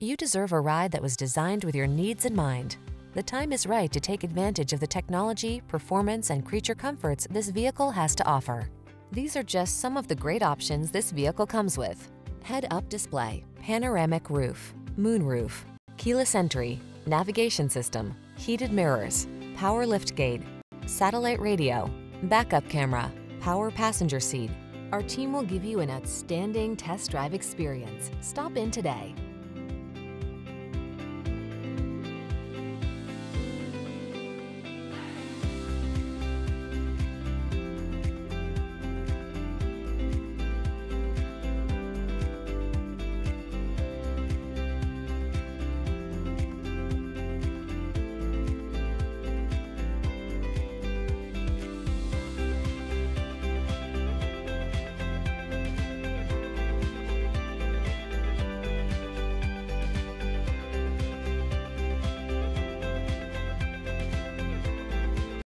You deserve a ride that was designed with your needs in mind. The time is right to take advantage of the technology, performance, and creature comforts this vehicle has to offer. These are just some of the great options this vehicle comes with. Head-up display, panoramic roof, moonroof, keyless entry, navigation system, heated mirrors, power liftgate, satellite radio, backup camera, power passenger seat. Our team will give you an outstanding test drive experience. Stop in today.